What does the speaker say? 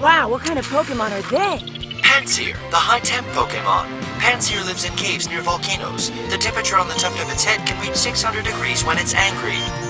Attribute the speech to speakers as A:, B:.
A: Wow, what kind of Pokemon are they?
B: Pansear, the high-temp Pokemon. Pansear lives in caves near volcanoes. The temperature on the tuft of its head can reach 600 degrees when it's angry.